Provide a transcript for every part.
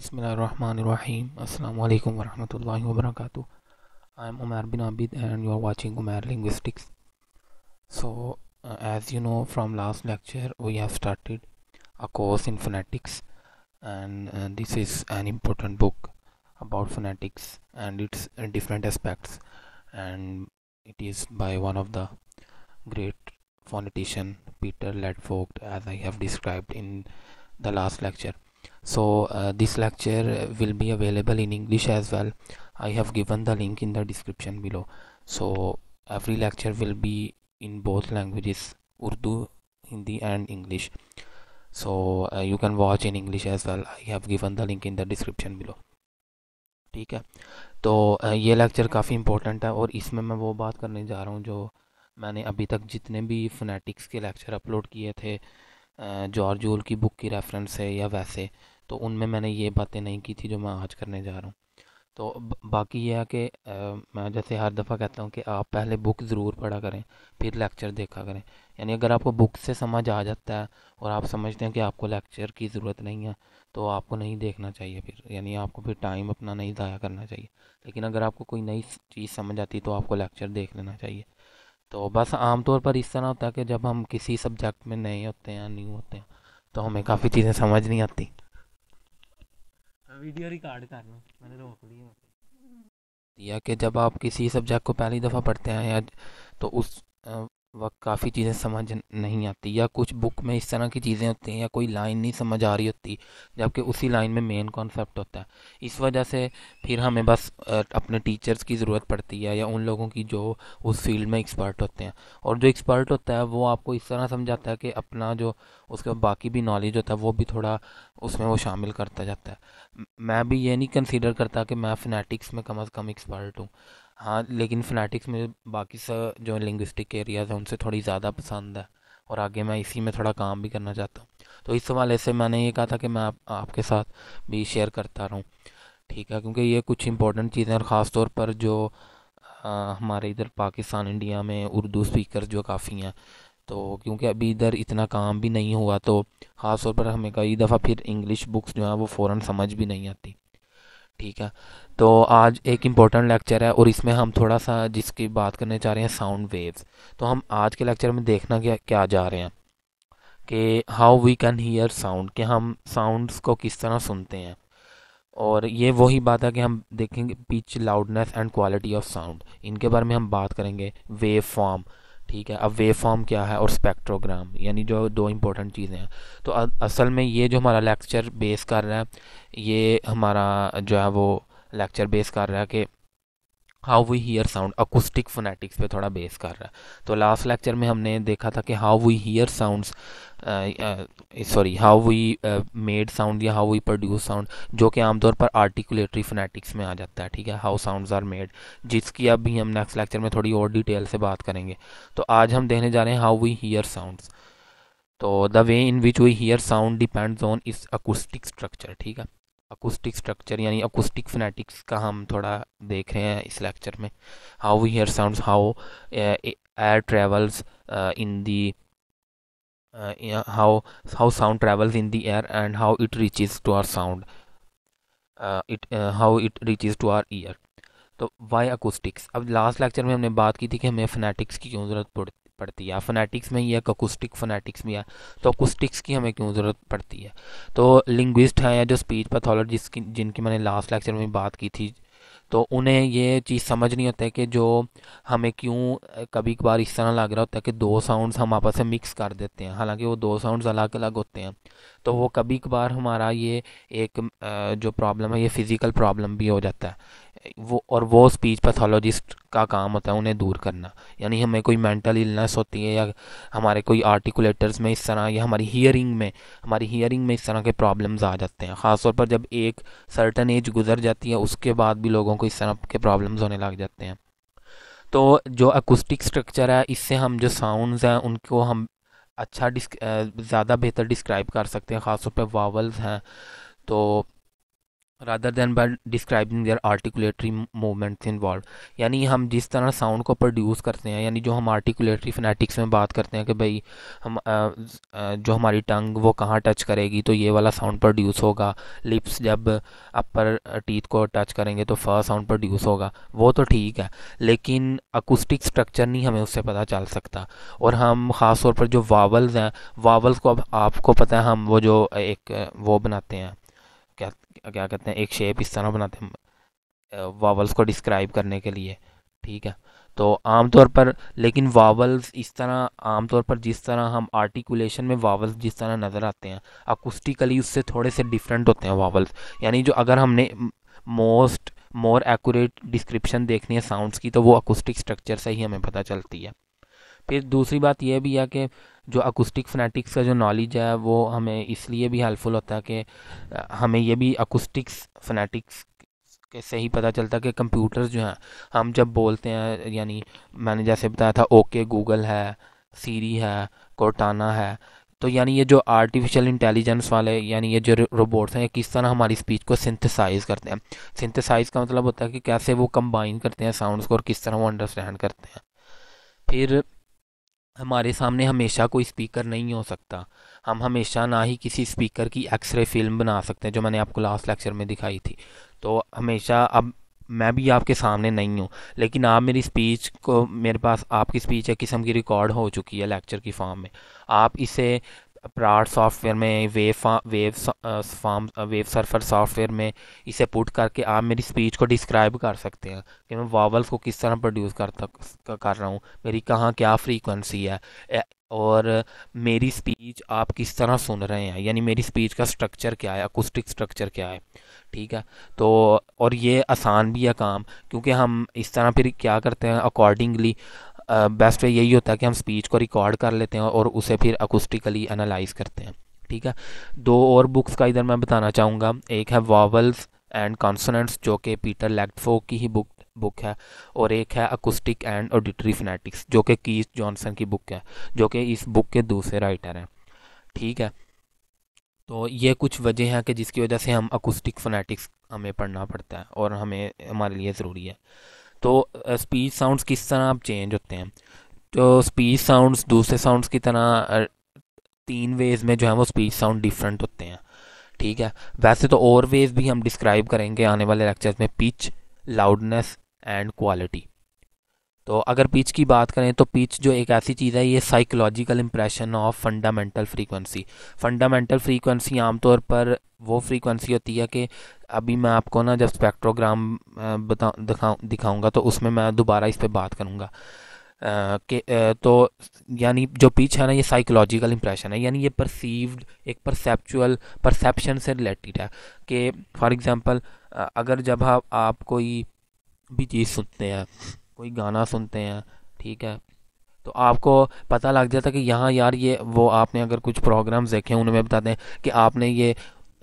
Bismillahirrahmanirrahim. Assalamu alaikum wa rahmatullahi wa barakatuh. I'm Umar bin Abid and you're watching Umar Linguistics. So, uh, as you know from last lecture, we have started a course in phonetics and uh, this is an important book about phonetics and its uh, different aspects and it is by one of the great phonetician Peter Ledvogt as I have described in the last lecture so uh, this lecture will be available in english as well i have given the link in the description below so every lecture will be in both languages urdu hindi and english so uh, you can watch in english as well i have given the link in the description below ٹھیک ہے تو یہ lecture کافی important ہے اور اس میں میں وہ بات کرنے جا رہا ہوں جو میں نے ابھی تک جتنے بھی فنیٹکس کے لیکچر اپلوڈ کیے تھے جارج اول کی بک کی ریفرنس ہے یا ویسے، تو ان میں میں نے یہ باتیں نہیں کی تھی جو میں آج کرنے جا رہا ہوں۔ تو باقی یہ ہے کہ میں جیسے ہر دفعہ کہتا ہوں کہ آپ پہلے بک ضرور پڑھا کریں، پھر لیکچر دیکھا کریں۔ یعنی اگر آپ کو بک سے سمجھ آ جاتا ہے اور آپ سمجھتے ہیں کہ آپ کو لیکچر کی ضرورت نہیں ہے، تو آپ کو نہیں دیکھنا چاہیے پھر۔ یعنی آپ کو پھر ٹائم اپنا نہیں ضائع کرنا چاہیے۔ لیکن اگر آپ کو کوئی نئی چیز سمجھ آتی تو آپ کو لیکچر دیکھ لینا چاہیے۔ تو بس عام طور پر اس طرح ہوتا ہے کہ جب ہم کسی سبجیکٹ میں نئے ہوتے ہیں نیو ہوتے ہیں تو ہمیں کافی چیزیں سمجھ نہیں آتی۔ ویڈیو ریکارڈ کرنا میں نے روک لیا کہ جب آپ کسی سبجیکٹ کو پہلی دفعہ پڑھتے ہیں یا تو اس وقت کافی چیزیں سمجھ نہیں آتی یا کچھ بک میں اس طرح کی چیزیں ہوتی ہیں یا کوئی لائن نہیں سمجھ آ رہی ہوتی جبکہ اسی لائن میں مین کانسیپٹ ہوتا ہے۔ اس وجہ سے پھر ہمیں بس اپنے ٹیچرز کی ضرورت پڑتی ہے یا ان لوگوں کی جو اس فیلڈ میں ایکسپرٹ ہوتے ہیں۔ اور جو ایکسپرٹ ہوتا ہے، وہ آپ کو اس طرح سمجھاتا ہے کہ اپنا جو اس کا باقی بھی نالج ہوتا ہے، وہ بھی تھوڑا اس میں وہ شامل کرتا جاتا ہے۔ میں بھی یہ نہیں کنسیڈر کرتا کہ میں فنیٹکس میں کم از کم ایکسپرٹ ہوں۔ ہاں لیکن فنیٹکس میں باقی سا جو لنگوسٹک ایریاز ہیں، ان سے تھوڑی زیادہ پسند ہے۔ اور آگے میں اسی میں تھوڑا کام بھی کرنا چاہتا ہوں۔ تو اس حوالے سے میں نے یہ کہا تھا کہ میں آپ آپ کے ساتھ بھی شیئر کرتا رہوں۔ ٹھیک ہے، کیونکہ یہ کچھ امپورٹنٹ چیزیں اور خاص طور پر جو ہمارے ادھر پاکستان، انڈیا میں اردو اسپیکر جو کافی ہیں۔ تو کیونکہ ابھی ادھر اتنا کام بھی نہیں ہوا، تو خاص طور پر ہمیں کئی دفعہ پھر انگلش بکس جو ہیں، وہ فوراً سمجھ بھی نہیں آتی۔ ٹھیک ہے۔ تو آج ایک امپورٹنٹ لیکچر ہے اور اس میں ہم تھوڑا سا جس کی بات کرنے چاہ رہے ہیں ساؤنڈ ویوز تو ہم آج کے لیکچر میں دیکھنا کیا کیا جا رہے ہیں کہ how we can hear sound کہ ہم ساؤنڈس کو کس طرح سنتے ہیں۔ اور یہ وہی بات ہے کہ ہم دیکھیں گے pitch loudness and quality of sound ان کے بارے میں ہم بات کریں گے۔ ویو فارم ٹھیک ہے؟ اب ویو فارم کیا ہے اور اسپیکٹروگرام یعنی جو دو امپورٹنٹ چیزیں ہیں۔ تو اصل میں یہ جو ہمارا لیکچر بیس کر رہا ہے، یہ ہمارا جو ہے وہ لیکچر بیس کر رہا ہے کہ how we hear sound acoustic phonetics پہ تھوڑا بیس کر رہا ہے۔ تو لاسٹ لیکچر میں ہم نے دیکھا تھا کہ how we hear sounds sorry how we made sound یا ہاؤ وی پروڈیوس ساؤنڈ جو کہ عام طور پر آرٹیکولیٹری فنیٹکس میں آ جاتا ہے، ٹھیک ہے؟ ہاؤ ساؤنڈز آر میڈ جس کی اب بھی ہم نیکسٹ لیکچر میں تھوڑی اور ڈیٹیل سے بات کریں گے۔ تو آج ہم دیکھنے جا رہے ہیں ہاؤ وی ہیئر ساؤنڈس تو the way in which we hear sound depends on its acoustic structure ٹھیک ہے؟ اکوسٹک اسٹرکچر یعنی اکوسٹک فنیٹکس کا ہم تھوڑا دیکھ رہے ہیں اس لیکچر میں. How we hear sounds how air travels in the how how sound travels in the air and how it reaches to our sound how it reaches to our ear تو why acoustics اب last lecture میں ہم نے بات کی تھی کہ ہمیں فنیٹکس کی کیوں ضرورت پڑتی پڑتی ہے۔ فنیٹکس میں یہ ایک اکوسٹک فنیٹکس بھی ہے۔ تو اکوسٹکس کی ہمیں کیوں ضرورت پڑتی ہے؟ تو لنگوسٹ ہیں یا جو اسپیچ پیتھولوجسٹ کی، جن کی میں نے لاسٹ لیکچر میں بات کی تھی، تو انہیں یہ چیز سمجھ نہیں ہوتا ہے کہ جو ہمیں کیوں کبھی کبھار اس طرح لگ رہا ہوتا ہے کہ دو ساؤنڈز ہم آپس سے مکس کر دیتے ہیں۔ حالانکہ وہ دو ساؤنڈز الگ الگ ہوتے ہیں۔ تو وہ کبھی کبھار ہمارا یہ ایک جو پرابلم ہے، یہ فزیکل پرابلم بھی ہو جاتا ہے۔ وہ اور وہ اسپیچ پیتھولوجسٹ کا کام ہوتا ہے انہیں دور کرنا۔ یعنی ہمیں کوئی مینٹل النس ہوتی ہے یا ہمارے کوئی آرٹیکولیٹرز میں اس طرح یا ہماری ہیئرنگ میں، ہماری ہیئرنگ میں اس طرح کے پرابلمز آ جاتے ہیں۔ خاص طور پر جب ایک سرٹن ایج گزر جاتی ہے، اس کے بعد بھی لوگوں کو اس طرح کے پرابلمز ہونے لگ جاتے ہیں۔ تو جو اکوسٹک اسٹرکچر ہے، اس سے ہم جو ساؤنڈز ہیں، ان کو ہم اچھا ڈسک زیادہ بہتر ڈسکرائب کر سکتے ہیں۔ خاص طور پہ واولز ہیں۔ تو rather than by describing their articulatory movements involve یعنی ہم جس طرح ساؤنڈ کو پروڈیوس کرتے ہیں یعنی جو ہم آرٹیکولیٹری فنیٹکس میں بات کرتے ہیں کہ بھائی ہم جو ہماری ٹنگ وہ کہاں ٹچ کرے گی، تو یہ والا ساؤنڈ پروڈیوس ہوگا۔ لپس جب اپر ٹیتھ کو ٹچ کریں گے تو فر ساؤنڈ پروڈیوس ہوگا۔ وہ تو ٹھیک ہے، لیکن اکوسٹک اسٹرکچر نہیں ہمیں اس سے پتہ چل سکتا۔ اور ہم خاص طور پر جو واولز ہیں واولز کو اب آپ کو پتہ ہے، ہم وہ جو ایک وہ بناتے ہیں۔ کیا کہتے ہیں، ایک شیپ اس طرح بناتے ہیں واولس کو ڈسکرائب کرنے کے لیے، ٹھیک ہے؟ تو عام طور پر، لیکن واولز اس طرح، عام طور پر جس طرح ہم آرٹیکولیشن میں واولز جس طرح نظر آتے ہیں اکوسٹیکلی اس سے تھوڑے سے ڈیفرنٹ ہوتے ہیں واولز یعنی جو اگر ہم نے موسٹ مور ایکوریٹ ڈسکرپشن دیکھنی ہے ساؤنڈس کی، تو وہ اکوسٹک اسٹرکچر سے ہی ہمیں پتہ چلتی ہے۔ پھر دوسری بات یہ بھی ہے کہ جو اکوسٹک فنیٹکس کا جو نالج ہے، وہ ہمیں اس لیے بھی ہیلپ فل ہوتا ہے کہ ہمیں یہ بھی اکوسٹکس فنیٹکس کے سے ہی پتہ چلتا ہے کہ کمپیوٹرز جو ہیں، ہم جب بولتے ہیں یعنی میں نے جیسے بتایا تھا اوکے گوگل ہے سیری ہے کوٹانا ہے، تو یعنی یہ جو آرٹیفیشل انٹیلیجنس والے یعنی یہ جو روبوٹس ہیں، یہ کس طرح ہماری اسپیچ کو سنتھسائز کرتے ہیں؟ سنتھسائز کا مطلب ہوتا ہے کہ کیسے وہ کمبائن کرتے ہیں ساؤنڈس کو اور کس طرح وہ انڈرسٹینڈ کرتے ہیں۔ پھر ہمارے سامنے ہمیشہ کوئی اسپیکر نہیں ہو سکتا۔ ہم ہمیشہ نہ ہی کسی اسپیکر کی ایکس رے فلم بنا سکتے ہیں جو میں نے آپ کو لاسٹ لیکچر میں دکھائی تھی۔ تو ہمیشہ اب میں بھی آپ کے سامنے نہیں ہوں، لیکن آپ میری اسپیچ کو، میرے پاس آپ کی اسپیچ ایک قسم کی ریکارڈ ہو چکی ہے لیکچر کی فارم میں۔ آپ اسے پراٹ سافٹ ویئر میں wave waveform WaveSurfer software میں اسے پٹ کر کے آپ میری اسپیچ کو ڈسکرائب کر سکتے ہیں کہ میں واولس کو کس طرح پروڈیوس کر کر رہا ہوں، میری کہاں کیا فریکوینسی ہے اور میری اسپیچ آپ کس طرح سن رہے ہیں یعنی میری اسپیچ کا اسٹرکچر کیا ہے، اکوسٹک اسٹرکچر کیا ہے، ٹھیک ہے؟ تو، اور یہ آسان بھی ہے کام، کیونکہ ہم اس طرح پھر کیا کرتے ہیں اکارڈنگلی بیسٹ وے یہی ہوتا ہے کہ ہم اسپیچ کو ریکارڈ کر لیتے ہیں اور اسے پھر اکوسٹیکلی انالائز کرتے ہیں، ٹھیک ہے؟ دو اور بکس کا ادھر میں بتانا چاہوں گا۔ ایک ہے واولس اینڈ کانسوننٹس جو کہ پیٹر لیگفو کی ہی بک بک ہے، اور ایک ہے اکوسٹک اینڈ آڈیٹری فنیٹکس جو کہ کیس جانسن کی بک ہے، جو کہ اس بک کے دوسرے رائٹر ہیں، ٹھیک ہے؟ تو یہ کچھ وجہ ہیں کہ جس کی وجہ سے ہم اکوسٹک فنیٹکس ہمیں پڑھنا پڑتا ہے اور ہمیں، ہمارے لیے ضروری ہے۔ تو اسپیچ ساؤنڈس کس طرح آپ چینج ہوتے ہیں؟ تو اسپیچ ساؤنڈس دوسرے ساؤنڈس کی طرح تین ویز میں جو ہے وہ اسپیچ ساؤنڈ ڈفرینٹ ہوتے ہیں۔ ٹھیک ہے؟ ویسے تو اور ویز بھی ہم ڈسکرائب کریں گے آنے والے لیکچرز میں پچ لاؤڈنیس اینڈ کوالٹی تو اگر پیچ کی بات کریں تو پیچ جو ایک ایسی چیز ہے، یہ psychological impression of fundamental frequency fundamental frequency عام طور پر وہ فریکوینسی ہوتی ہے کہ ابھی میں آپ کو نا جب اسپیکٹروگرام بتا، دکھاؤں دکھاؤں گا تو اس میں میں دوبارہ اس پہ بات کروں گا۔ کہ تو یعنی جو پیچ ہے نا، یہ سائیکلوجیکل امپریشن ہے یعنی یہ پرسیوڈ ایک پرسیپچول پرسیپشن سے ریلیٹڈ ہے۔ کہ فار ایگزامپل اگر جب آپ آپ کوئی بھی چیز سنتے ہیں کوئی گانا سنتے ہیں، ٹھیک ہے؟ تو آپ کو پتہ لگ جاتا کہ یہاں یار یہ وہ آپ نے اگر کچھ پروگرامز دیکھے ہیں، ان میں بتاتے ہیں کہ آپ نے یہ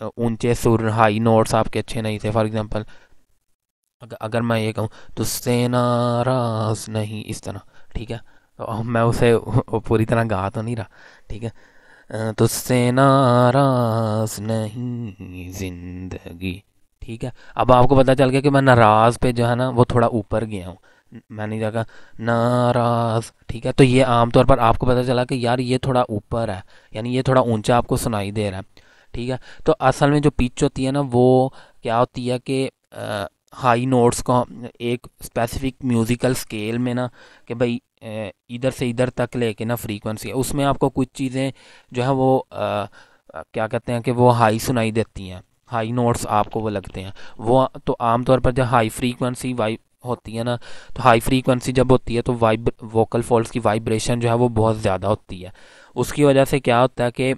اونچے سر ہائی نوٹس آپ کے اچھے نہیں تھے۔ فار ایگزامپل اگر میں یہ کہوں تو سے ناراض نہیں، اس طرح، ٹھیک ہے؟ تو میں اسے پوری طرح گا تو نہیں رہا، ٹھیک ہے؟ تو سے ناراض نہیں، زندگی، ٹھیک ہے؟ اب آپ کو پتہ چل گیا کہ میں ناراض پہ جو ہے نا وہ تھوڑا اوپر گیا ہوں۔ میں نے جگہ ناراض، ٹھیک ہے؟ تو یہ عام طور پر آپ کو پتہ چلا کہ یار یہ تھوڑا اوپر ہے یعنی یہ تھوڑا اونچا آپ کو سنائی دے رہا ہے، ٹھیک ہے؟ تو اصل میں جو پچ ہوتی ہے نا، وہ کیا ہوتی ہے کہ ہائی نوٹس کو ایک اسپیسیفک میوزیکل اسکیل میں نا، کہ بھائی ادھر سے ادھر تک لے کے نا فریکوینسی اس میں آپ کو کچھ چیزیں جو ہے وہ کیا کہتے ہیں کہ وہ ہائی سنائی دیتی ہیں ہائی نوٹس آپ کو وہ لگتے ہیں۔ وہ تو عام طور پر جب ہائی فریکوینسی وائی ہوتی ہے نا، تو ہائی فریکوینسی جب ہوتی ہے تو وائب ووکل فالس کی وائبریشن جو ہے وہ بہت زیادہ ہوتی ہے۔ اس کی وجہ سے کیا ہوتا ہے کہ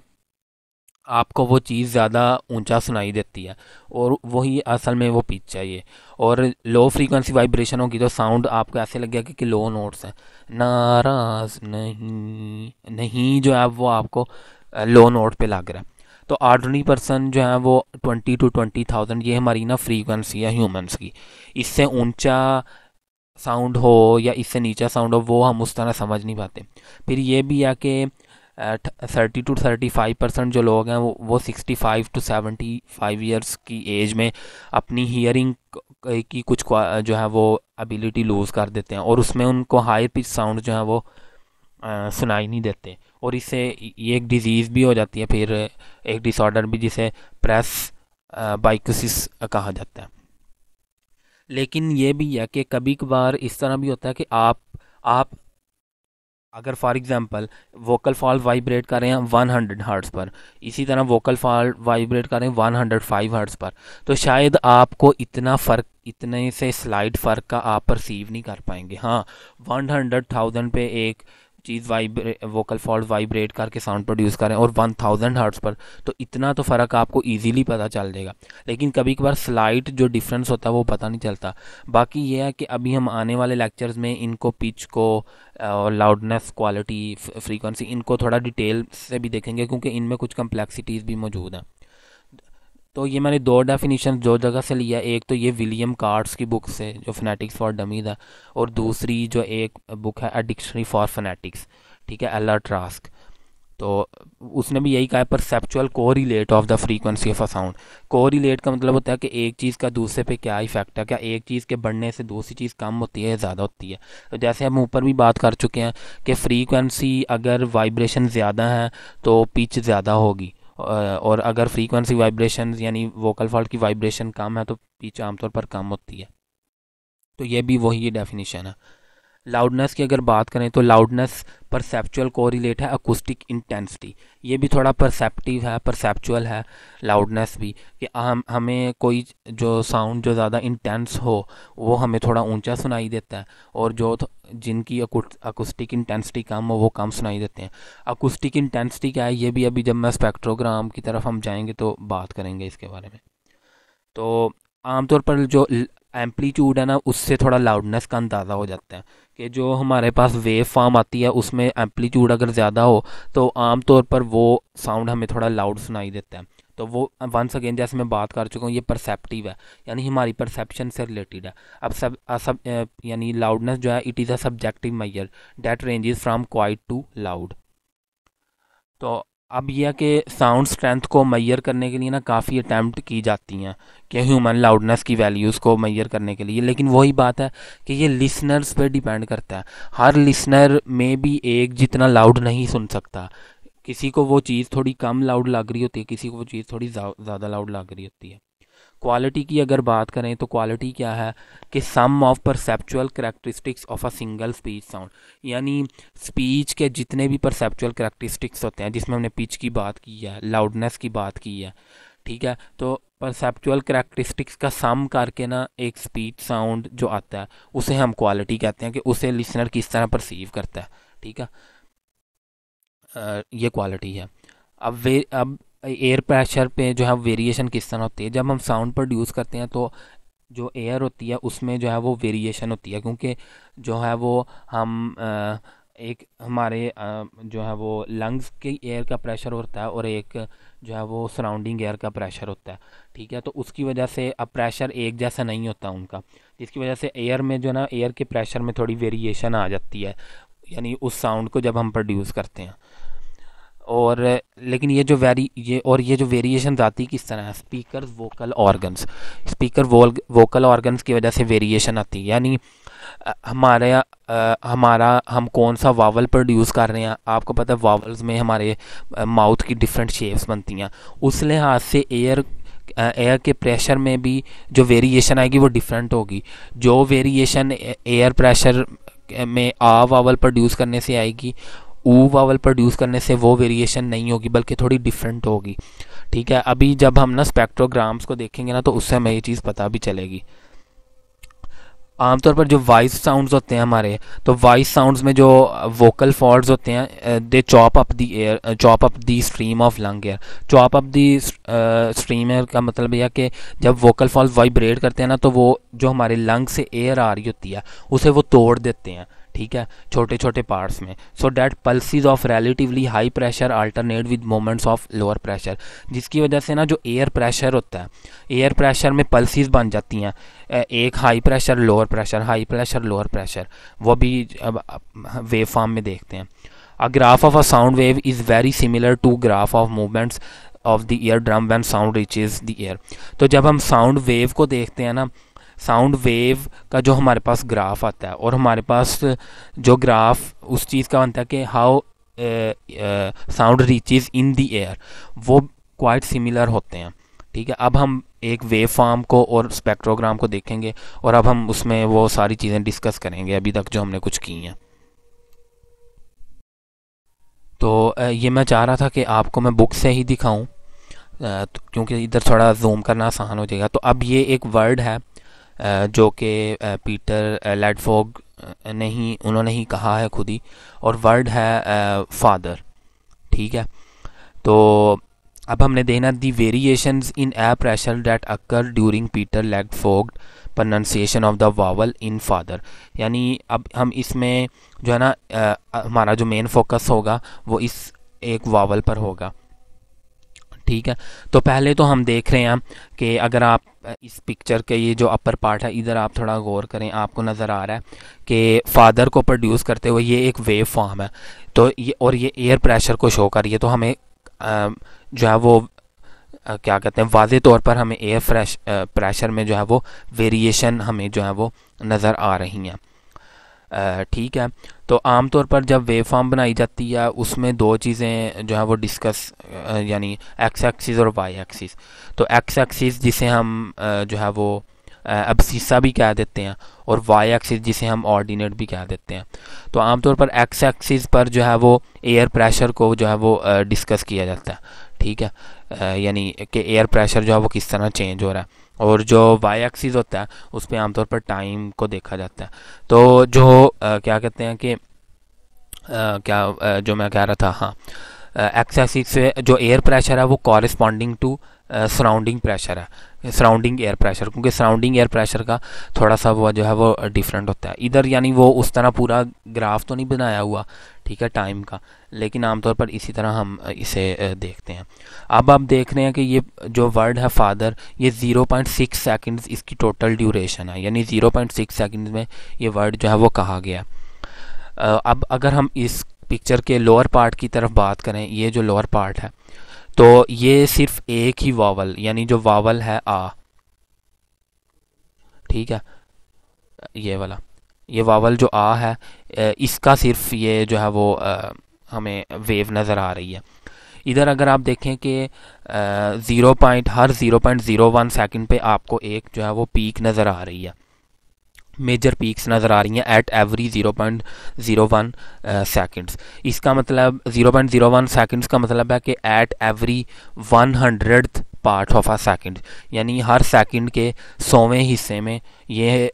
آپ کو وہ چیز زیادہ اونچا سنائی دیتی ہے اور وہی اصل میں وہ پیچ چاہیے اور لو فریکوینسی وائبریشن ہوگی تو ساؤنڈ آپ کو ایسے لگ گیا کہ لو نوٹس ہیں۔ ناراض نہیں نہیں جو ہے وہ آپ کو لو نوٹ پہ لگ رہا ہے۔ تو آرڈنری پرسن جو ہے وہ ٹوینٹی ٹو ٹوینٹی تھاؤزینڈ یہ ہماری نا فریکوینسی ہے ہیومنس کی۔ اس سے اونچا ساؤنڈ ہو یا اس سے نیچا ساؤنڈ ہو، وہ ہم اس طرح سمجھ نہیں پاتے۔ پھر یہ بھی ہے کہ thirty two thirty five percent جو لوگ ہیں، وہ وہ sixty five to seventy five years کی ایج میں اپنی ہیئرنگ کی کچھ جو ہے وہ ابیلٹی لوز کر دیتے ہیں اور اس میں ان کو ہائی پچ ساؤنڈ جو ہے وہ سنائی نہیں دیتے۔ اور اس سے یہ ایک ڈیزیز بھی ہو جاتی ہے، پھر ایک ڈس آرڈر بھی جسے پریس بائکسس کہا جاتا ہے۔ لیکن یہ بھی ہے کہ کبھی کبھار اس طرح بھی ہوتا ہے کہ آپ آپ اگر for example vocal fall vibrate کر رہے ہیں ون ہنڈریڈ ہارٹس پر، اسی طرح ووکل فال وائبریٹ کر رہے ہیں ون ہنڈریڈ فائیو ہارٹس پر، تو شاید آپ کو اتنا فرق، اتنے سے سلائڈ فرق کا آپ پرسیو نہیں کر پائیں گے۔ ہاں ون ہنڈریڈ تھاؤزینڈ پہ ایک چیز ووکل فالٹ وائبریٹ کر کے ساؤنڈ پروڈیوس کریں اور ون تھاؤزینڈ ہرٹس پر، تو اتنا تو فرق آپ کو ایزیلی پتہ چل جائے گا۔ لیکن کبھی کبھار سلائٹ جو ڈفرینس ہوتا ہے وہ پتہ نہیں چلتا۔ باقی یہ ہے کہ ابھی ہم آنے والے لیکچرز میں ان کو پچ کو لاؤڈنیس کوالٹی فریکوینسی ان کو تھوڑا ڈیٹیل سے بھی دیکھیں گے کیونکہ ان میں کچھ کمپلیکسٹیز بھی موجود ہیں۔ تو یہ میں نے دو ڈیفینیشن دو جگہ سے لیا ایک تو یہ ولیم کارٹس کی بک سے جو فنیٹکس فار ڈمیز ہے، اور دوسری جو ایک بک ہے ڈکشنری فار فنیٹکس ٹھیک ہے اللہ ٹراسک تو اس نے بھی یہی کہا ہے پرسیپچول کو relate of the frequency of a sound کو ریلیٹ کا مطلب ہوتا ہے کہ ایک چیز کا دوسرے پہ کیا افیکٹ ہے۔ کیا ایک چیز کے بڑھنے سے دوسری چیز کم ہوتی ہے یا زیادہ ہوتی ہے؟ تو جیسے ہم اوپر بھی بات کر چکے ہیں کہ فریکوینسی اگر وائبریشن زیادہ ہے تو پچ زیادہ ہوگی۔ اور اگر فریکوینسی وائبریشن یعنی ووکل فالٹ کی وائبریشن کم ہے تو پیچ عام طور پر کم ہوتی ہے۔ تو یہ بھی وہی ڈیفینیشن ہے۔ لاؤڈنس کی اگر بات کریں تو لاؤڈنس پرسیپچول کو ریلیٹ ہے اکوسٹک انٹینسٹی یہ بھی تھوڑا پرسیپٹیو ہے پرسیپچول ہے لاؤڈنس بھی، کہ ہم، ہمیں کوئی جو ساؤنڈ جو زیادہ انٹینس ہو، وہ ہمیں تھوڑا اونچا سنائی دیتا ہے، اور جو جن کی اکوسٹک انٹینسٹی کم ہو، وہ کم سنائی دیتے ہیں۔ اکوسٹک انٹینسٹی کیا ہے؟ یہ بھی ابھی جب میں اسپیکٹروگرام کی طرف ہم جائیں گے تو بات کریں گے اس کے بارے میں۔ تو عام طور پر جو ایمپلیٹیوڈ ہے نا، اس سے تھوڑا لاؤڈنس کا اندازہ ہو جاتا ہے کہ جو ہمارے پاس ویو فارم آتی ہے، اس میں ایمپلیٹیوڈ اگر زیادہ ہو تو عام طور پر وہ ساؤنڈ ہمیں تھوڑا لاؤڈ سنائی دیتا ہے۔ تو وہ ونس اگین جیسے میں بات کر چکا ہوں، یہ پرسیپٹیو ہے یعنی ہماری پرسیپشن سے ریلیٹڈ ہے۔ اب سب سب یعنی لاؤڈنس جو ہے it is a subjective measure that ranges from quiet to loud تو اب یہ کہ ساؤنڈ اسٹرینتھ کو میئر کرنے کے لیے نا کافی اٹیمپٹ کی جاتی ہیں کہ ہیومن لاؤڈنس کی ویلیوز کو میئر کرنے کے لیے۔ لیکن وہی بات ہے کہ یہ لسنرز پہ ڈیپینڈ کرتا ہے۔ ہر لسنر میں بھی ایک جتنا لاؤڈ نہیں سن سکتا۔ کسی کو وہ چیز تھوڑی کم لاؤڈ لگ رہی ہوتی ہے، کسی کو وہ چیز تھوڑی زیادہ لاؤڈ لگ رہی ہوتی ہے۔ کوالٹی کی اگر بات کریں تو کوالٹی کیا ہے کہ some of perceptual characteristics of a single speech sound یعنی اسپیچ کے جتنے بھی پرسیپچول کریکٹرسٹکس ہوتے ہیں، جس میں ہم نے پچ کی بات کی ہے لاؤڈنیس کی بات کی ہے، ٹھیک ہے؟ تو پرسیپچول کریکٹرسٹکس کا سم کر کے نا ایک اسپیچ ساؤنڈ جو آتا ہے، اسے ہم کوالٹی کہتے ہیں کہ اسے لسنر کس طرح پرسیو کرتا ہے، ٹھیک ہے؟ یہ کوالٹی ہے۔ اب اب ایئر پریشر پہ جو ہے ویریشن کس طرح ہوتی ہے؟ جب ہم ساؤنڈ پروڈیوس کرتے ہیں تو جو ایئر ہوتی ہے اس میں جو ہے وہ ویریشن ہوتی ہے، کیونکہ جو ہے وہ ہم ایک ہمارے جو ہے وہ لنگز کے ایئر کا پریشر ہوتا ہے اور ایک جو ہے وہ سراؤنڈنگ ایئر کا پریشر ہوتا ہے، ٹھیک ہے؟ تو اس کی وجہ سے اب پریشر ایک جیسا نہیں ہوتا ان کا، جس کی وجہ سے ایئر میں جو نا ایئر کے پریشر میں تھوڑی ویریشن آ جاتی ہے یعنی اس ساؤنڈ کو جب ہم پروڈیوس کرتے ہیں۔ اور لیکن یہ جو ویری، یہ اور یہ جو ویریشن آتی کس طرح ہے speaker vocal organs speaker vocal organs کی وجہ سے ویریشن آتی ہے یعنی ہمارے ہمارا، ہم کون سا واول پروڈیوس کر رہے ہیں؟ آپ کو پتہ ہے واولز میں ہمارے ماؤتھ کی ڈفرینٹ شیپس بنتی ہیں. اس لحاظ سے ایئر ایئر کے پریشر میں بھی جو ویریشن آئے گی وہ ڈفرینٹ ہوگی. جو ویریشن ایئر پریشر میں آ واول پروڈیوس کرنے سے آئے گی او واول پروڈیوس کرنے سے وہ ویریشن نہیں ہوگی، بلکہ تھوڑی ڈفرینٹ ہوگی۔ ٹھیک ہے، ابھی جب ہم نا اسپیکٹروگرامس کو دیکھیں گے نا، تو اس سے ہمیں یہ چیز پتہ بھی چلے گی۔ عام طور پر جو وائس ساؤنڈز ہوتے ہیں ہمارے، تو وائس ساؤنڈز میں جو ووکل فالٹس ہوتے ہیں they chop up the air chop up the stream of lung air chop up the stream air کا مطلب یہ کہ جب ووکل فالٹ وائبریٹ کرتے ہیں نا، تو وہ جو ہمارے لنگ سے ایئر آ رہی ہوتی ہے، اسے وہ توڑ دیتے ہیں۔ ٹھیک ہے، چھوٹے چھوٹے پارٹس میں۔ So that pulses of relatively high pressure alternate with moments of lower pressure جس کی وجہ سے نا جو ایئر پریشر ہوتا ہے ایئر پریشر میں پلسیز بن جاتی ہیں۔ ایک high pressure lower pressure high pressure lower pressure وہ بھی ویو فارم میں دیکھتے ہیں۔ A graph of a sound wave is very similar to graph of movements of the ear drum when sound reaches the ear. تو جب ہم sound wave کو دیکھتے ہیں نا ساؤنڈ ویو کا جو ہمارے پاس گراف آتا ہے اور ہمارے پاس جو گراف اس چیز کا بنتا ہے کہ how sound reaches in the air وہ کوائٹ سملر ہوتے ہیں۔ ٹھیک ہے، اب ہم ایک ویو فارم کو اور اسپیکٹروگرام کو دیکھیں گے اور اب ہم اس میں وہ ساری چیزیں ڈسکس کریں گے ابھی تک جو ہم نے کچھ کی ہیں۔ تو یہ میں چاہ رہا تھا کہ آپ کو میں بک سے ہی دکھاؤں کیونکہ ادھر تھوڑا زوم کرنا آسان ہو جائے گا۔ تو اب یہ ایک ورڈ ہے۔ جو کہ پیٹر لیڈ فوگ نہیں، انہوں نے ہی کہا ہے خود ہی، اور ورڈ ہے فادر، ٹھیک ہے؟ تو اب ہم نے دیکھنا the variations in air pressure that occur during Peter Ladefoged pronunciation of the vowel in father. یعنی اب ہم اس میں جو ہے نا ہمارا جو مین فوکس ہوگا وہ اس ایک واول پر ہوگا۔ ٹھیک ہے۔ تو پہلے تو ہم دیکھ رہے ہیں کہ اگر آپ اس پکچر کے یہ جو اپر پارٹ ہے، ادھر آپ تھوڑا غور کریں، آپ کو نظر آ رہا ہے کہ فادر کو پروڈیوس کرتے ہوئے یہ ایک ویو فارم ہے۔ تو یہ، اور یہ ایئر پریشر کو شو کر رہی ہے۔ تو ہمیں جو ہے وہ کیا کہتے ہیں، واضح طور پر ہمیں ایئر فریش پریشر میں جو ہے وہ ویریشن ہمیں جو ہے وہ نظر آ رہی ہیں۔ ٹھیک ہے۔ تو عام طور پر جب ویو فارم بنائی جاتی ہے، اس میں دو چیزیں جو ہے وہ ڈسکس یعنی ایکس ایکسیز اور وائی ایکسیز تو ایکس ایکسیز جسے ہم جو ہے وہ اب سیسا بھی کہہ دیتے ہیں اور وائی ایکسیز جسے ہم آرڈینیٹ بھی کہہ دیتے ہیں۔ تو عام طور پر ایکس ایکسیز پر جو ہے وہ ایئر پریشر کو جو ہے وہ ڈسکس کیا جاتا ہے۔ ٹھیک ہے۔ یعنی کہ ایئر پریشر جو ہے وہ کس طرح چینج ہو رہا ہے۔ اور جو وائی ایکسیز ہوتا ہے، اس پہ عام طور پر ٹائم کو دیکھا جاتا ہے۔ تو جو کیا کہتے ہیں کہ کیا جو میں کہہ رہا تھا ہاں ایکس ایکسیز سے جو ایئر پریشر ہے، وہ کورسپونڈنگ ٹو سراؤنڈنگ پریشر ہے سراؤنڈنگ ایئر پریشر کیونکہ سراؤنڈنگ ایئر پریشر کا تھوڑا سا وہ جو ہے وہ ڈیفرنٹ ہوتا ہے۔ ادھر یعنی وہ اس طرح پورا گراف تو نہیں بنایا ہوا، ٹھیک ہے ٹائم کا، لیکن عام طور پر اسی طرح ہم اسے دیکھتے ہیں۔ اب آپ دیکھ رہے ہیں کہ یہ جو ورڈ ہے فادر یہ زیرو پوائنٹ سکس سیکنڈز اس کی ٹوٹل ڈیوریشن ہے۔ یعنی زیرو پوائنٹ سکس سیکنڈز میں یہ ورڈ جو ہے وہ کہا گیا۔ اب اگر ہم اس پکچر کے لوور پارٹ کی طرف بات کریں، یہ جو لوور پارٹ ہے تو یہ صرف ایک ہی واول یعنی جو واول ہے آ۔ ٹھیک ہے؟ یہ والا۔ یہ واول جو آ ہے اس کا صرف یہ جو ہے وہ ہمیں ویو نظر آ رہی ہے۔ ادھر اگر آپ دیکھیں کہ زیرو پوائنٹ، ہر zero point zero one second پہ آپ کو ایک جو ہے وہ پیک نظر آ رہی ہے۔ میجر پیکس نظر آ رہی ہیں at every zero point zero one seconds اس کا مطلب zero point zero one seconds کا مطلب ہے کہ at every one hundred part of a second یعنی ہر سیکنڈ کے سوویں حصے میں یہ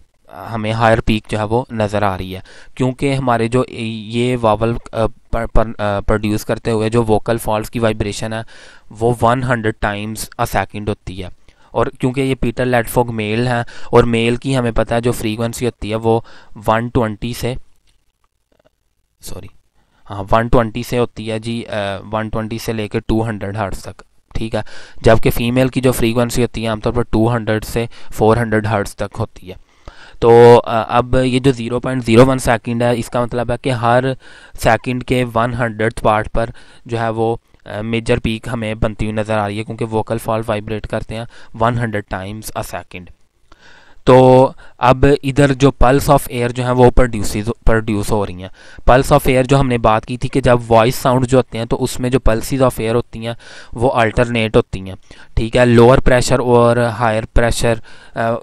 ہمیں ہائر پیک جو ہے وہ نظر آ رہی ہے. کیونکہ ہمارے جو یہ واول uh, پروڈیوس uh, کرتے ہوئے جو ووکل فالس کی وائبریشن ہے وہ one hundred times a second ہوتی ہے. اور کیونکہ یہ پیٹر لیڈ فوگ میل ہیں اور میل کی ہمیں پتہ ہے جو فریکوینسی ہوتی ہے وہ ون ٹونٹی سے سوری ہاں ون ٹونٹی سے ہوتی ہے جی ون ٹونٹی سے لے کے ٹو ہنڈریڈ ہرٹس تک، ٹھیک ہے؟ جبکہ فیمیل کی جو فریکوینسی ہوتی ہے عام طور پر ٹو ہنڈریڈ سے فور ہنڈریڈ ہرٹس تک ہوتی ہے۔ تو اب یہ جو zero point zero one second ہے، اس کا مطلب ہے کہ ہر سیکنڈ کے ون ہنڈریڈ پارٹ پر جو ہے وہ میجر پیک ہمیں بنتی ہوئی نظر آ رہی ہے کیونکہ ووکل فال وائبریٹ کرتے ہیں one hundred times a second تو اب ادھر جو پلس آف ایئر جو ہیں وہ پروڈیوسز پروڈیوس ہو رہی ہیں۔ پلس آف ایئر جو ہم نے بات کی تھی کہ جب وائس ساؤنڈ جو ہوتے ہیں تو اس میں جو پلسز آف ایئر ہوتی ہیں وہ الٹرنیٹ ہوتی ہیں۔ ٹھیک ہے لوور پریشر اور ہائر پریشر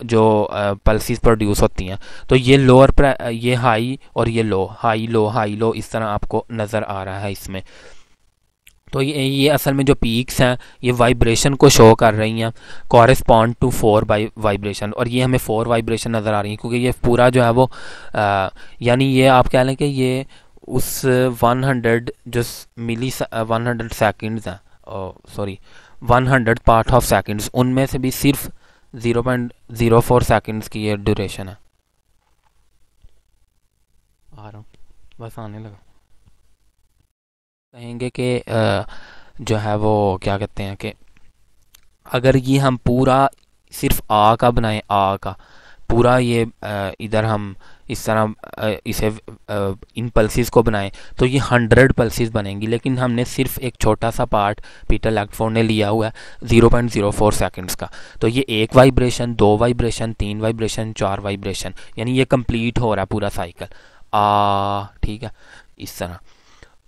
جو پلسز پروڈیوس ہوتی ہیں۔ تو یہ لوور یہ ہائی اور یہ لو ہائی لو ہائی لو اس طرح آپ کو نظر آ رہا ہے اس میں۔ تو یہ یہ اصل میں جو پیکس ہیں، یہ وائبریشن کو شو کر رہی ہیں۔ Correspond to four by vibration اور یہ ہمیں فور وائبریشن نظر آ رہی ہیں، کیونکہ یہ پورا جو ہے وہ یعنی یہ آپ کہہ لیں کہ یہ اس ون ہنڈریڈ جو ملی ون ہنڈریڈ سیکنڈز ہیں۔ Sorry one hundred part of seconds ان میں سے بھی صرف zero point zero four seconds کی یہ ڈیوریشن ہے۔ آ رہا ہوں، بس آنے لگا۔ کہیں گے کہ جو ہے وہ کیا کہتے ہیں کہ اگر یہ ہم پورا صرف آ کا بنائیں، آ کا پورا یہ ادھر ہم اس طرح اسے ان پلسز کو بنائیں تو یہ ہنڈریڈ پلسز بنیں گی، لیکن ہم نے صرف ایک چھوٹا سا پارٹ پیٹر لیکٹ فور نے لیا ہوا ہے zero point zero four seconds کا۔ تو یہ ایک وائبریشن دو وائبریشن تین وائبریشن چار وائبریشن یعنی یہ کمپلیٹ ہو رہا ہے پورا سائیکل آ، ٹھیک ہے، اس طرح۔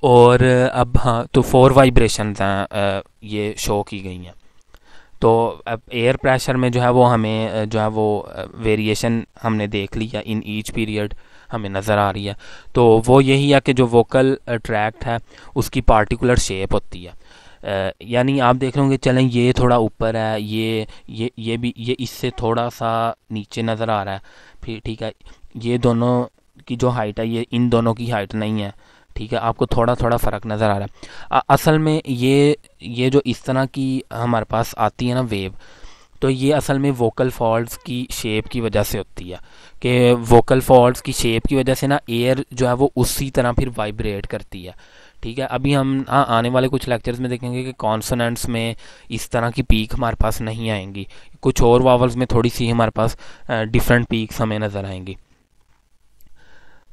اور اب ہاں تو فور وائبریشنز ہیں یہ شو کی گئی ہیں۔ تو اب ایئر پریشر میں جو ہے وہ ہمیں جو ہے وہ ویریشن ہم نے دیکھ لیا ان ایچ پیریڈ ہمیں نظر آ رہی ہے۔ تو وہ یہی ہے کہ جو ووکل ٹریکٹ ہے، اس کی پارٹیکولر شیپ ہوتی ہے۔ یعنی آپ دیکھ لیں گے، چلیں یہ تھوڑا اوپر ہے، یہ یہ یہ بھی، یہ اس سے تھوڑا سا نیچے نظر آ رہا ہے۔ پھر ٹھیک ہے، یہ دونوں کی جو ہائٹ ہے، یہ ان دونوں کی ہائٹ نہیں ہے۔ ٹھیک ہے، آپ کو تھوڑا تھوڑا فرق نظر آ رہا ہے۔ اصل میں یہ یہ جو اس طرح کی ہمارے پاس آتی ہے نا ویو، تو یہ اصل میں ووکل فالٹس کی شیپ کی وجہ سے ہوتی ہے۔ کہ ووکل فالٹس کی شیپ کی وجہ سے نا ایئر جو ہے وہ اسی طرح پھر وائبریٹ کرتی ہے۔ ٹھیک ہے، ابھی ہم آنے والے کچھ لیکچرز میں دیکھیں گے کہ کانسوننٹس میں اس طرح کی پیک ہمارے پاس نہیں آئیں گی۔ کچھ اور واولز میں تھوڑی سی ہمارے پاس ڈفرینٹ پیکس ہمیں نظر آئیں گی۔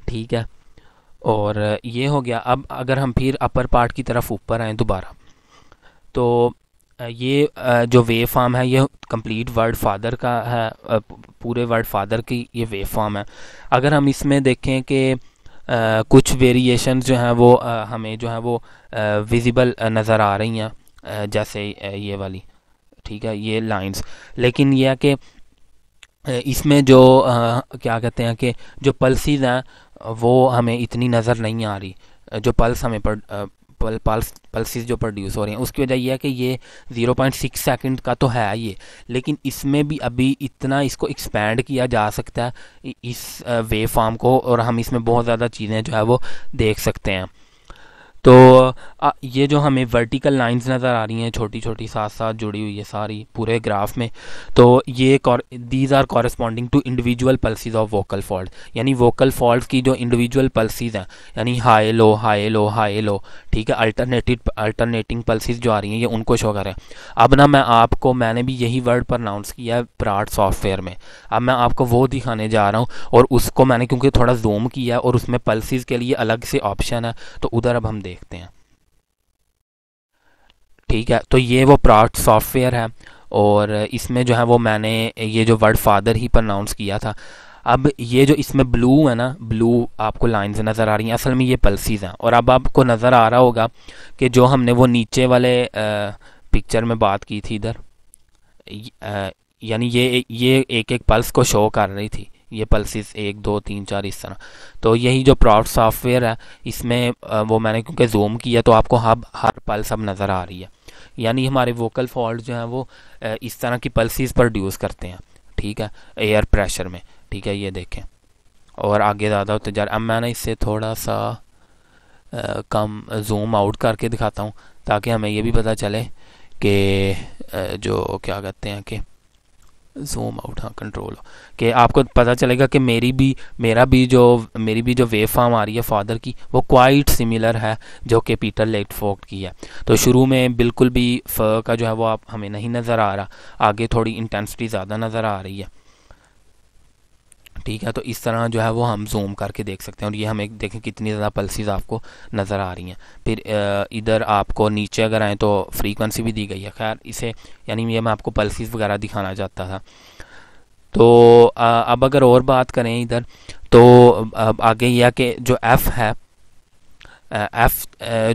ٹھیک ہے۔ اور یہ ہو گیا، اب اگر ہم پھر اپر پارٹ کی طرف اوپر آئیں دوبارہ، تو یہ جو وے فارم ہے، یہ کمپلیٹ ورڈ فادر کا ہے پورے ورڈ فادر کی یہ وے فارم ہے۔ اگر ہم اس میں دیکھیں کہ کچھ ویریشنز جو ہیں وہ ہمیں جو ہیں وہ ویزیبل نظر آ رہی ہیں جیسے یہ والی، ٹھیک ہے، یہ لائنز لیکن یہ ہے کہ اس میں جو کیا کہتے ہیں کہ جو پلسیز ہیں وہ ہمیں اتنی نظر نہیں آ رہی، جو پلس ہمیں پلس، پلسز جو پروڈیوس ہو رہی ہیں، اس کی وجہ یہ ہے کہ یہ زیرو پوائنٹ سکس سیکنڈ کا تو ہے یہ، لیکن اس میں بھی ابھی اتنا اس کو ایکسپینڈ کیا جا سکتا ہے، اس وے فارم کو، اور ہم اس میں بہت زیادہ چیزیں جو ہے وہ دیکھ سکتے ہیں۔ تو یہ جو ہمیں ورٹیکل لائنز نظر آ رہی ہیں، چھوٹی چھوٹی، ساتھ ساتھ جڑی ہوئی ہے ساری، پورے گراف میں، تو یہ these are corresponding to individual pulses of vocal fold یعنی ووکل فالٹ کی جو انڈیویجول پلسیز ہیں یعنی high low high low high low ٹھیک ہے؟ الٹرنیٹیو الٹرنیٹنگ پلسیز جو آ رہی ہیں، یہ ان کو شو کریں اب نا میں آپ کو، میں نے بھی یہی ورڈ پر اناؤنس کیا ہے پراٹ سافٹ ویئر میں۔ اب میں آپ کو وہ دکھانے جا رہا ہوں اور اس کو میں نے کیونکہ تھوڑا زوم کیا ہے اور اس میں پلسیز کے لیے الگ سے آپشن ہے، تو ادھر اب ہم دیکھ دیکھتے ہیں۔ ٹھیک ہے، تو یہ وہ پراٹ سافٹ ویئر ہے اور اس میں جو ہے وہ میں نے یہ جو ورڈ فادر ہی پرناؤنس کیا تھا۔ اب یہ جو اس میں بلو ہے نا بلو آپ کو لائنز نظر آ رہی ہیں۔ اصل میں یہ پلسیز ہیں۔ اور اب آپ کو نظر آ رہا ہوگا کہ جو ہم نے وہ نیچے والے پکچر میں بات کی تھی ادھر یعنی یہ یہ ایک ایک پلس کو شو کر رہی تھی۔ یہ پلسز ایک، دو، تین، چار، اس طرح۔ تو یہی جو پراؤڈ سافٹ ویئر ہے، اس میں وہ میں نے کیونکہ زوم کیا تو آپ کو ہب ہر پلس اب نظر آ رہی ہے۔ یعنی ہمارے ووکل فالٹ جو ہیں وہ اس طرح کی پلسیز پروڈیوس کرتے ہیں۔ ٹھیک ہے؟ ایئر پریشر میں۔ ٹھیک ہے؟ یہ دیکھیں۔ اور آگے زیادہ ہوتے جا رہے اب میں نے اس سے تھوڑا سا کم زوم آؤٹ کر کے دکھاتا ہوں تاکہ ہمیں یہ بھی پتہ چلے کہ جو کیا کہتے ہیں کہ زوم آؤٹ ہاں کنٹرول کہ آپ کو پتہ چلے گا کہ میری بھی میرا بھی جو میری بھی جو ویو فارم آ رہی ہے فادر کی وہ کوائٹ سملر ہے جو کہ پیٹر لیٹ فوکٹ کی ہے تو شروع میں بالکل بھی ف کا جو ہے وہ آپ ہمیں نہیں نظر آ رہا آگے تھوڑی انٹینسٹی زیادہ نظر آ رہی ہے ٹھیک ہے؟ تو اس طرح جو ہے وہ ہم زوم کر کے دیکھ سکتے ہیں اور یہ ہمیں دیکھیں کتنی زیادہ پلسیز آپ کو نظر آ رہی ہیں۔ پھر ادھر آپ کو نیچے اگر آئیں تو فریکوینسی بھی دی گئی ہے۔ خیر، اسے یعنی یہ میں آپ کو پلسیز وغیرہ دکھانا چاہتا تھا۔ تو اب اگر اور بات کریں ادھر، تو آگے یہ کہ جو ایف ہے ایف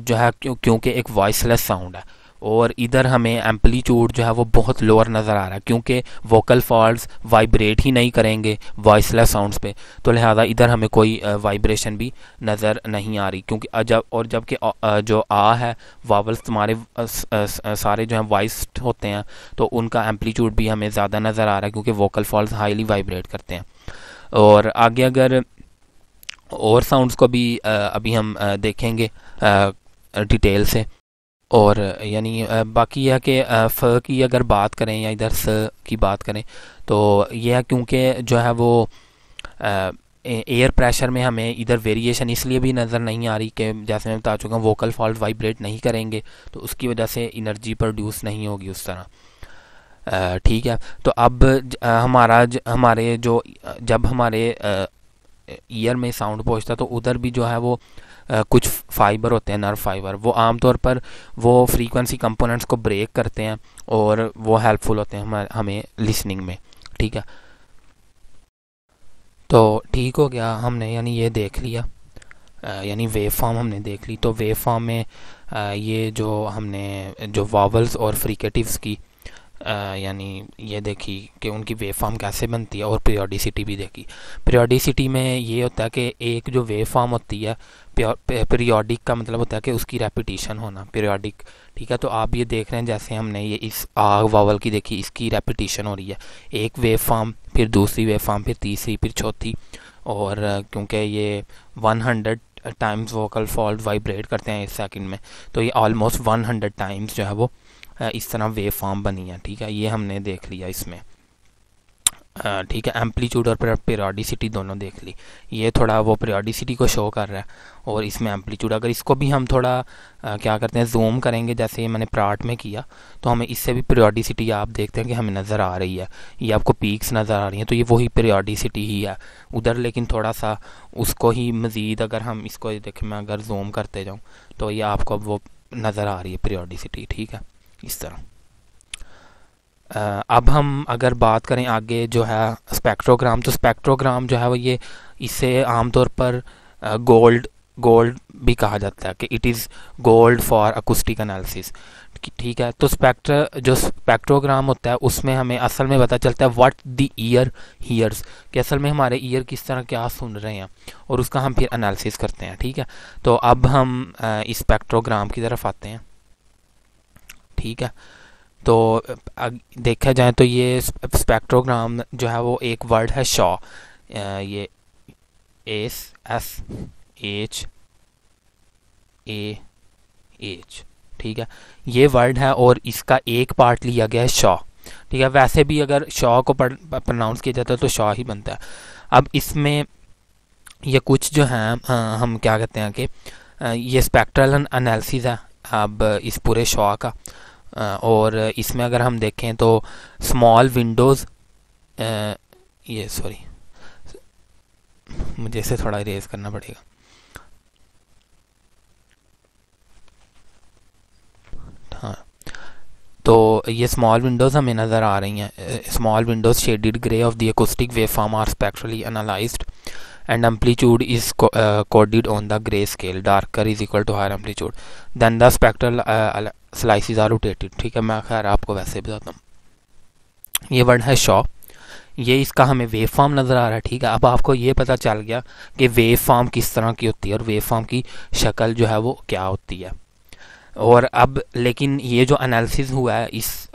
جو ہے کیونکہ ایک وائس لیس ساؤنڈ ہے۔ اور ادھر ہمیں ایمپلیٹیوڈ جو ہے وہ بہت لوور نظر آ رہا ہے، کیونکہ ووکل فالٹس وائبریٹ ہی نہیں کریں گے وائس لیس ساؤنڈس پہ۔ تو لہٰذا ادھر ہمیں کوئی وائبریشن بھی نظر نہیں آ رہی، کیونکہ جب، اور جبکہ جو آ ہے واولس تمہارے سارے جو ہیں وائس ہوتے ہیں، تو ان کا ایمپلیٹیوڈ بھی ہمیں زیادہ نظر آ رہا ہے، کیونکہ ووکل فالٹس ہائیلی وائبریٹ کرتے ہیں۔ اور آگے اگر اور ساؤنڈس کو بھی ابھی ہم دیکھیں گے ڈیٹیل سے۔ اور یعنی باقی یہ ہے کہ ف کی اگر بات کریں یا ادھر س کی بات کریں، تو یہ ہے کیونکہ جو ہے وہ ایئر پریشر میں ہمیں ادھر ویریشن اس لیے بھی نظر نہیں آ رہی کہ جیسے میں بتا چکا ہوں ووکل فالٹ وائبریٹ نہیں کریں گے، تو اس کی وجہ سے انرجی پروڈیوس نہیں ہوگی اس طرح۔ ٹھیک ہے۔ تو اب ہمارا ہمارے جو جب ہمارے ایئر میں ساؤنڈ پہنچتا تو ادھر بھی جو ہے وہ کچھ فائبر ہوتے ہیں نرو فائبر وہ عام طور پر وہ فریکوینسی کمپوننٹس کو بریک کرتے ہیں اور وہ ہیلپ فل ہوتے ہیں ہمیں لسننگ میں. ٹھیک ہے؟ تو ٹھیک ہو گیا، ہم نے یعنی یہ دیکھ لیا. یعنی ویو فارم ہم نے دیکھ لی. تو ویو فارم میں یہ جو ہم نے، جو واولز اور فریکیٹیوز کی یعنی یہ دیکھی کہ ان کی ویو فارم کیسے بنتی ہے اور پیریوڈیسٹی بھی دیکھی. پیریوڈیسٹی میں یہ ہوتا ہے کہ ایک جو ویو فارم ہوتی ہے پیریوڈک کا مطلب ہوتا ہے کہ اس کی ریپیٹیشن ہونا پیریوڈک ٹھیک ہے؟ تو آپ یہ دیکھ رہے ہیں جیسے ہم نے یہ اس آگ واول کی دیکھی، اس کی ریپیٹیشن ہو رہی ہے۔ ایک ویو فارم پھر دوسری ویو فارم پھر تیسری، پھر چوتھی۔ اور کیونکہ یہ one hundred times vocal fold vibrate کرتے ہیں اس سیکنڈ میں، تو یہ آلموسٹ ون ہنڈریڈ ٹائمز جو ہے وہ اس طرح ویو فارم بنی ہے، ٹھیک ہے؟ یہ ہم نے دیکھ لیا اس میں۔ ٹھیک ہے ایمپلیچوڈ اور پیریوڈیسٹی دونوں دیکھ لی۔ یہ تھوڑا وہ پیریوڈیسٹی کو شو کر رہا ہے۔ اور اس میں ایمپلیچوڈ اگر اس کو بھی ہم تھوڑا کیا کرتے ہیں زوم کریں گے، جیسے یہ میں نے پراٹ میں کیا، تو ہمیں اس سے بھی پیریوڈیسٹی آپ دیکھتے ہیں کہ ہمیں نظر آ رہی ہے۔ یہ آپ کو پیکس نظر آ رہی ہیں، تو یہ وہی پیریوڈیسٹی ہی ہے۔ ادھر لیکن تھوڑا سا اس کو ہی مزید اگر ہم اس کو دیکھیں، میں اگر زوم کرتے جاؤں، تو یہ آپ کو وہ نظر آ رہی ہے پیریوڈیسٹی ٹھیک ہے؟ اس طرح۔ اب ہم اگر بات کریں آگے جو ہے اسپیکٹروگرام تو اسپیکٹروگرام جو ہے وہ یہ اسے عام طور پر گولڈ گولڈ بھی کہا جاتا ہے کہ it is gold for acoustic analysis ٹھیک ہے، تو اسپیکٹر جو اسپیکٹروگرام ہوتا ہے، اس میں ہمیں اصل میں پتہ چلتا ہے واٹ دی ایئر ہیئرس کہ اصل میں ہمارے ایئر کس طرح کیا سن رہے ہیں، اور اس کا ہم پھر انالیسس کرتے ہیں، ٹھیک ہے۔ تو اب ہم اسپیکٹروگرام کی طرف آتے ہیں۔ ٹھیک ہے۔ تو دیکھا جائے تو یہ اسپیکٹروگرام جو ہے وہ ایک ورڈ ہے شا یہ S S H A H ٹھیک ہے؟ یہ ورڈ ہے اور اس کا ایک پارٹ لیا گیا ہے شا ٹھیک ہے؟ ویسے بھی اگر شا کو پرناؤنس کیا جاتا ہے تو شا ہی بنتا ہے۔ اب اس میں یہ کچھ جو ہیں ہم کیا کہتے ہیں کہ یہ اسپیکٹرل انالیسز ہے۔ اب اس پورے شا کا۔ اور اس میں اگر ہم دیکھیں تو اسمال ونڈوز یہ سوری، مجھے اسے تھوڑا ریز کرنا پڑے گا۔ ہاں تو یہ اسمال ونڈوز ہمیں نظر آ رہی ہیں۔ Small windows shaded grey of the acoustic wave form are spectrally analysed and amplitude is coded on the grey scale darker is equal to higher amplitude then the spectral slices are rotated ٹھیک ہے؟ میں خیر آپ کو ویسے بتاتا ہوں۔ یہ ورڈ ہے شاپ یہ اس کا ہمیں ویو فارم نظر آ رہا ہے، ٹھیک ہے؟ اب آپ کو یہ پتہ چل گیا کہ ویو فارم کس طرح کی ہوتی ہے اور ویو فارم کی شکل جو ہے وہ کیا ہوتی ہے۔ اور اب لیکن یہ جو انالیسز ہوا ہے اس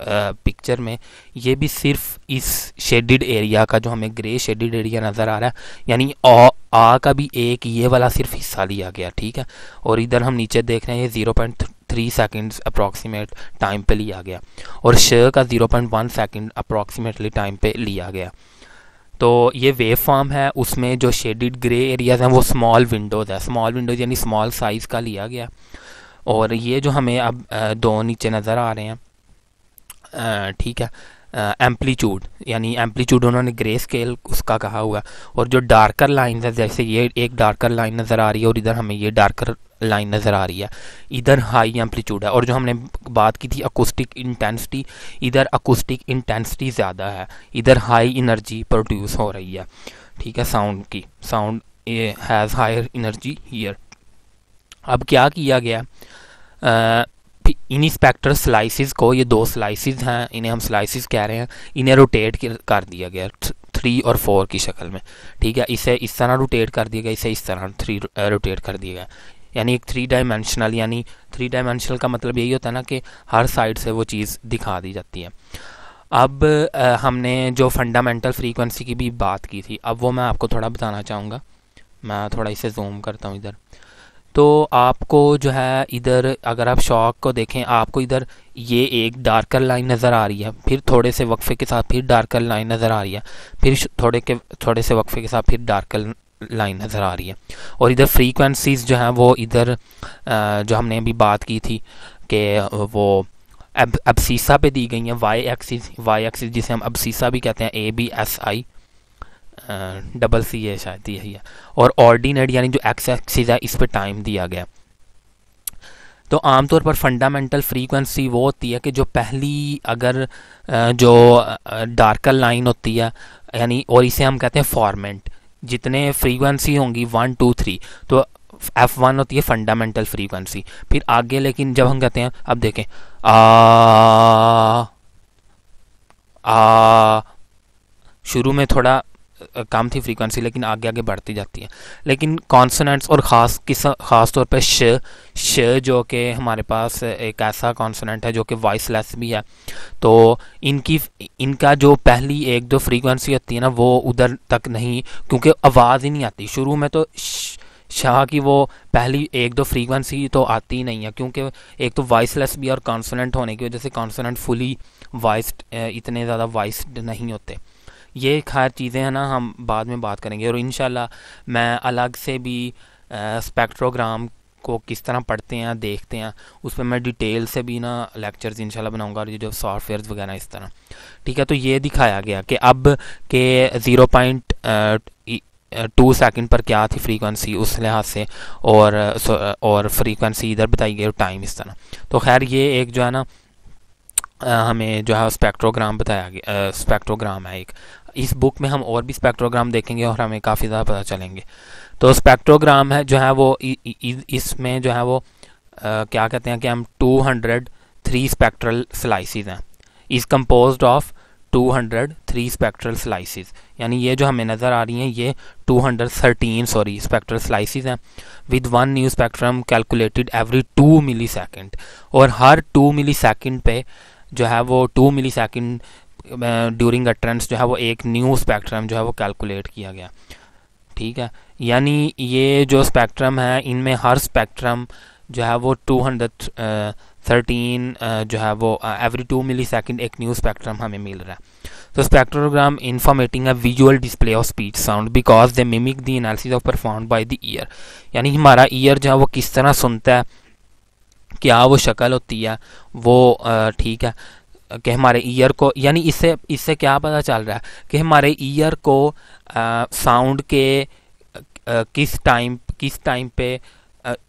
پکچر میں، یہ بھی صرف اس شیڈڈ ایریا کا جو ہمیں گرے شیڈڈ ایریا نظر آ رہا ہے۔ یعنی آ آ کا بھی ایک یہ والا صرف حصہ لیا گیا، ٹھیک ہے؟ اور ادھر ہم نیچے دیکھ رہے ہیں، یہ zero point three seconds approximate time پہ لیا گیا اور ش کا zero point one second approximately time پہ لیا گیا تو یہ ویو فارم ہے اس میں جو شیڈڈ گرے ایریاز ہیں وہ اسمال ونڈوز ہے اسمال ونڈوز یعنی اسمال سائز کا لیا گیا اور یہ جو ہمیں اب دو نیچے نظر آ رہے ہیں ٹھیک ہے ایمپلیچوڈ یعنی ایمپلیچوڈ انہوں نے گرے اسکیل اس کا کہا ہوا اور جو ڈارکر لائنز ہے جیسے یہ ایک ڈارکر لائن نظر آ رہی ہے اور ادھر ہمیں یہ ڈارکر لائن نظر آ رہی ہے۔ ادھر ہائی ایمپلیچوڈ ہے اور جو ہم نے بات کی تھی اکوسٹک انٹینسٹی ادھر اکوسٹک انٹینسٹی زیادہ ہے۔ ادھر ہائی انرجی پروڈیوس ہو رہی ہے۔ ٹھیک ہے ساؤنڈ کی۔ Sound has higher energy here اب کیا کیا گیا؟ ان اسپیکٹر سلائسز کو، یہ دو سلائسز ہیں، انہیں ہم سلائسز کہہ رہے ہیں، انہیں روٹیٹ کر دیا گیا تھری اور فور کی شکل میں۔ ٹھیک ہے، اسے اس طرح روٹیٹ کر دیا گیا، اسے اس طرح تھری روٹیٹ کر دیا گیا۔ یعنی ایک تھری ڈائمینشنل یعنی تھری ڈائمینشنل کا مطلب یہی ہوتا ہے نا کہ ہر سائڈ سے وہ چیز دکھا دی جاتی ہے۔ اب ہم نے جو فنڈامنٹل فریکوینسی کی بھی بات کی تھی، اب وہ میں آپ کو تھوڑا بتانا چاہوں گا۔ میں تھوڑا اسے زوم کرتا ہوں ادھر۔ تو آپ کو جو ہے ادھر، اگر آپ شوق کو دیکھیں، آپ کو ادھر یہ ایک ڈارکر لائن نظر آ رہی ہے۔ پھر تھوڑے سے وقفے کے ساتھ پھر ڈارکر لائن نظر آ رہی ہے۔ پھر تھوڑے کے، تھوڑے سے وقفے کے ساتھ پھر ڈارکر لائن نظر آ رہی ہے۔ اور ادھر فریکوینسیز جو ہیں وہ ادھر جو ہم نے ابھی بات کی تھی کہ وہ اب سیسا پہ دی گئی ہیں وائی ایکسیز وائی ایکسیز جسے ہم اب سیسا بھی کہتے ہیں A B S I double C ہے شاید یہی ہے۔ اور آرڈینیٹ یعنی جو ایکس ایکسیز ہے، اس پہ ٹائم دیا گیا۔ تو عام طور پر فنڈامنٹل فریکوینسی وہ ہوتی ہے کہ جو پہلی اگر جو ڈارکر لائن ہوتی ہے یعنی اور اسے ہم کہتے ہیں فارمنٹ جتنے فریکوینسی ہوں گی ون ٹو تھری تو ایف ون ہوتی ہے فنڈامنٹل فریکوینسی پھر آگے لیکن جب ہم کہتے ہیں، اب دیکھیں۔ آ آ، شروع میں تھوڑا کم تھی فریکوینسی لیکن آگے آگے بڑھتی جاتی ہے۔ لیکن کانسننٹس اور خاص کس خاص طور پہ ش ش جو کہ ہمارے پاس ایک ایسا کانسننٹ ہے جو کہ وائس لیس بھی ہے۔ تو ان کی، ان کا جو پہلی ایک دو فریکوینسی ہوتی ہے نا، وہ ادھر تک نہیں، کیونکہ آواز ہی نہیں آتی۔ شروع میں تو شاہ کی وہ پہلی ایک دو فریکوینسی تو آتی ہی نہیں ہے، کیونکہ ایک تو وائس لیس بھی اور کانسننٹ ہونے کی وجہ سے کانسننٹ فلی وائسڈ اتنے زیادہ وائسڈ نہیں ہوتے۔ یہ خیر چیزیں ہیں نا، ہم بعد میں بات کریں گے۔ اور انشاءاللہ میں الگ سے بھی اسپیکٹروگرام کو کس طرح پڑھتے ہیں، دیکھتے ہیں، اس پہ میں ڈیٹیل سے بھی نا لیکچرز انشاءاللہ بناؤں گا اور جو سافٹ ویئرز وغیرہ اس طرح۔ ٹھیک ہے، تو یہ دکھایا گیا کہ اب کہ زیرو پوائنٹ ٹو سیکنڈ پر کیا تھی فریکوینسی اس لحاظ سے، اور اور فریکوینسی ادھر بتائی گئی اور ٹائم اس طرح۔ تو خیر، یہ ایک جو ہے نا ہمیں جو ہے اسپیکٹروگرام بتایا گیا اسپیکٹروگرام ہے ایک۔ اس بک میں ہم اور بھی اسپیکٹروگرام دیکھیں گے اور ہمیں کافی زیادہ پتہ چلیں گے۔ تو اسپیکٹروگرام ہے جو ہے وہ اس میں جو ہے وہ کیا کہتے ہیں کہ ہم two hundred three spectral slices ہیں۔ Is composed of two hundred three spectral slices یعنی یہ جو ہمیں نظر آ رہی ہیں، یہ two hundred thirteen sorry spectral slices ہیں۔ With one new spectrum calculated every two millisecond اور ہر ٹو ملی سیکنڈ پہ جو ہے وہ ٹو ملی سیکنڈ ڈیورنگ اٹرنس جو ہے وہ ایک نیو اسپیکٹرم جو ہے وہ کیلکولیٹ کیا گیا۔ ٹھیک ہے؟ یعنی یہ جو اسپیکٹرم ہے، ان میں ہر اسپیکٹرم جو ہے وہ ٹو ہنڈریڈ تھرٹین جو ہے وہ ایوری ٹو ملی سیکنڈ ایک نیو اسپیکٹرم ہمیں مل رہا ہے۔ تو spectrogram informating a visual display of speech sound because they mimic the analyses of perform by the ear یعنی ہمارا ایئر جو ہے وہ کس طرح سنتا ہے، کیا وہ شکل ہوتی ہے، وہ ٹھیک ہے؟ کہ ہمارے ایئر کو یعنی اس سے اس سے کیا پتہ چل رہا ہے؟ کہ ہمارے ایئر کو ساؤنڈ کے کس ٹائم کس ٹائم پہ،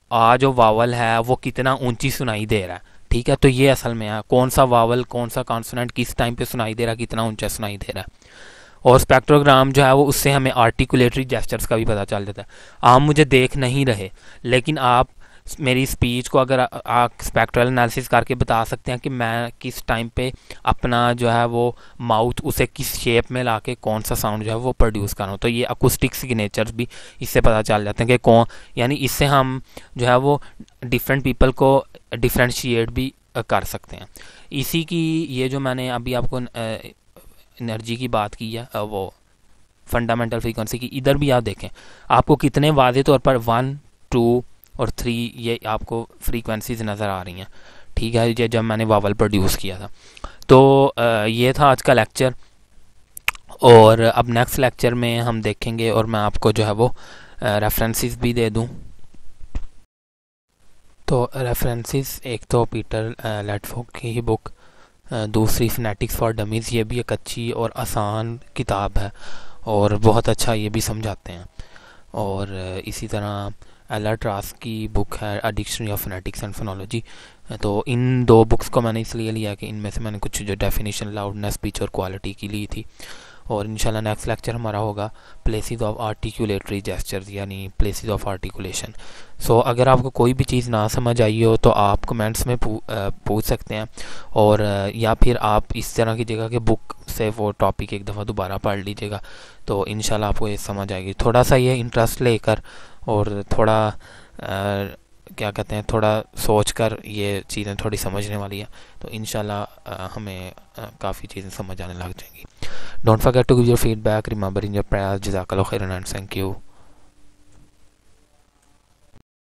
آ جو واول ہے، وہ کتنا اونچی سنائی دے رہا ہے؟ ٹھیک ہے؟ تو یہ اصل میں ہے۔ کون سا واول کون سا کانسننٹ کس ٹائم پہ سنائی دے رہا ہے، کتنا اونچا سنائی دے رہا ہے؟ اور اسپیکٹروگرام جو ہے، وہ اس سے ہمیں آرٹیکولیٹری جیسچرس کا بھی پتہ چل جاتا ہے۔ آپ مجھے دیکھ نہیں رہے، لیکن آپ میری اسپیچ کو اگر آپ اسپیکٹرل انالیسس کر کے بتا سکتے ہیں کہ میں کس ٹائم پہ اپنا جو ہے وہ ماؤتھ اسے کس شیپ میں لا کے کون سا ساؤنڈ جو ہے وہ پروڈیوس کروں۔ تو یہ اکوسٹک سگنیچرز بھی اس سے پتہ چل جاتے ہیں کہ کون یعنی اس سے ہم جو ہے وہ ڈفرینٹ پیپل کو ڈفرینشیٹ بھی کر سکتے ہیں۔ اسی کی یہ جو میں نے ابھی آپ کو انرجی کی بات کی ہے وہ فنڈامنٹل فریکوینسی کی، ادھر بھی آپ دیکھیں۔ آپ کو کتنے واضح طور پر ون ٹو اور تھری یہ آپ کو فریکوینسیز نظر آ رہی ہیں۔ ٹھیک ہے، یہ جب میں نے واول پروڈیوس کیا تھا۔ تو یہ تھا آج کا لیکچر اور اب نیکسٹ لیکچر میں ہم دیکھیں گے اور میں آپ کو جو ہے وہ ریفرنسز بھی دے دوں۔ تو ریفرنسز ایک تو پیٹر لیٹ فوک کی ہی بک دوسری فنیٹکس فار ڈمیز یہ بھی ایک اچھی اور آسان کتاب ہے۔ اور بہت اچھا یہ بھی سمجھاتے ہیں۔ اور اسی طرح الرٹ راس کی بک ہے dictionary of phonetics and phonology تو ان دو بکس کو میں نے اس لیے لیا کہ ان میں سے میں نے کچھ جو ڈیفینیشن لاؤڈنس اسپیچ اور کوالٹی کی لی تھی. اور انشاءاللہ نیکسٹ لیکچر ہمارا ہوگا پلیسز آف آرٹیکولیٹری جیسچرز یعنی پلیسز آف آرٹیکولیشن سو اگر آپ کو کوئی بھی چیز نہ سمجھ آئی ہو تو آپ کمنٹس میں پوچھ سکتے ہیں اور یا پھر آپ اس طرح کی جگہ کے بک سے وہ ٹاپک ایک دفعہ دوبارہ پڑھ لیجیے گا تو انشاءاللہ آپ کو یہ سمجھ آئے گی۔ تھوڑا سا یہ انٹرسٹ لے کر اور تھوڑا کیا کہتے ہیں، تھوڑا سوچ کر یہ چیزیں تھوڑی سمجھنے والی ہیں تو انشاءاللہ ہمیں کافی چیزیں سمجھ آنے لگ جائیں گی۔ don't forget to give your feedback. Remember in your prayers jazakallah khairan and thank you.